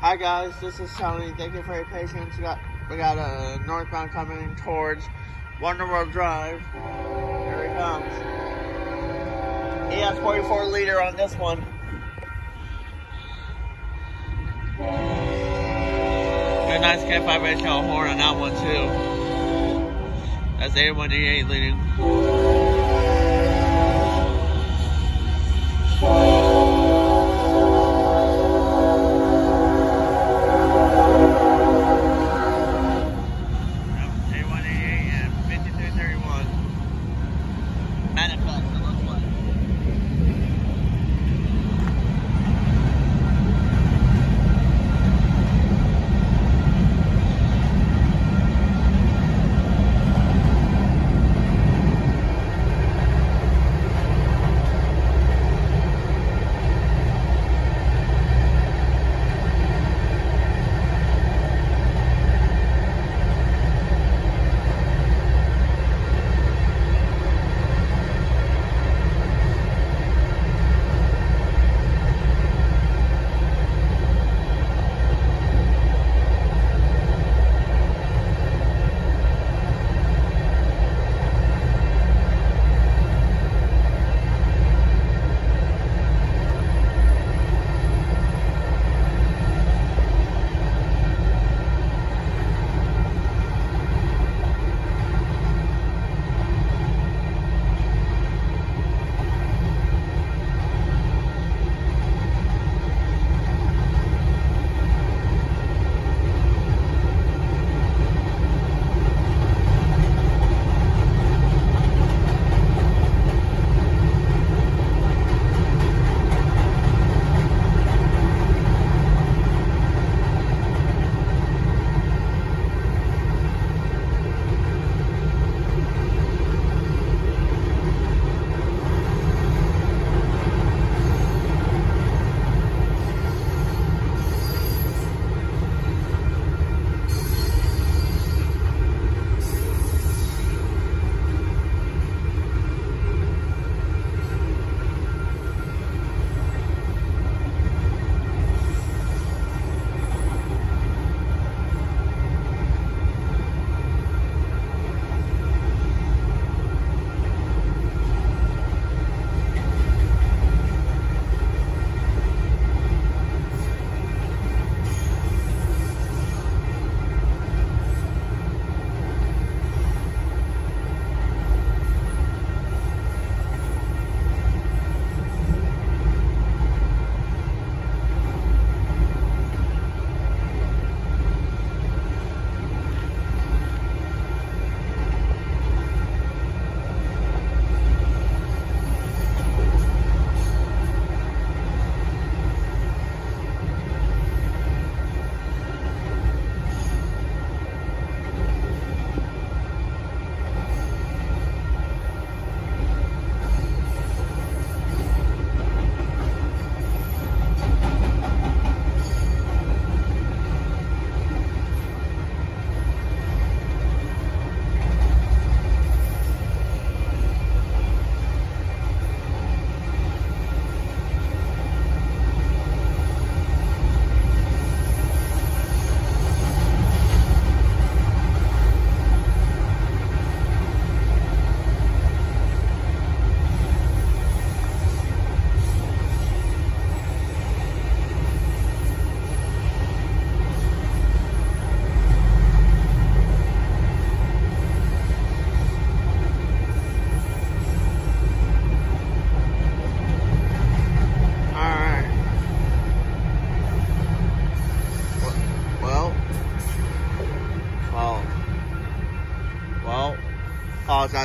Hi guys, this is Tony. Thank you for your patience. We got we got a northbound coming towards Wonderworld Drive. Here he comes. He has 44 liter on this one. Got a nice Cat 5 inch horn on that one too. That's 8188 leading.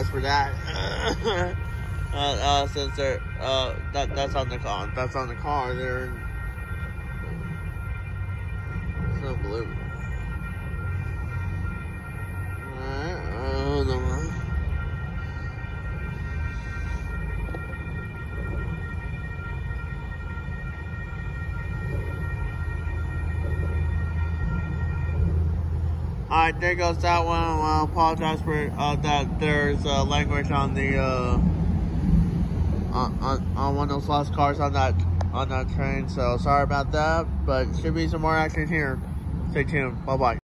Apologize for that. uh, uh, since they're, uh, that, that's on the car, that's on the car there. It's unbelievable. Alright, there goes that one. I apologize for uh, that. There's uh, language on the uh, on, on, on one of those last cars on that on that train. So sorry about that, but should be some more action here. Stay tuned. Bye bye.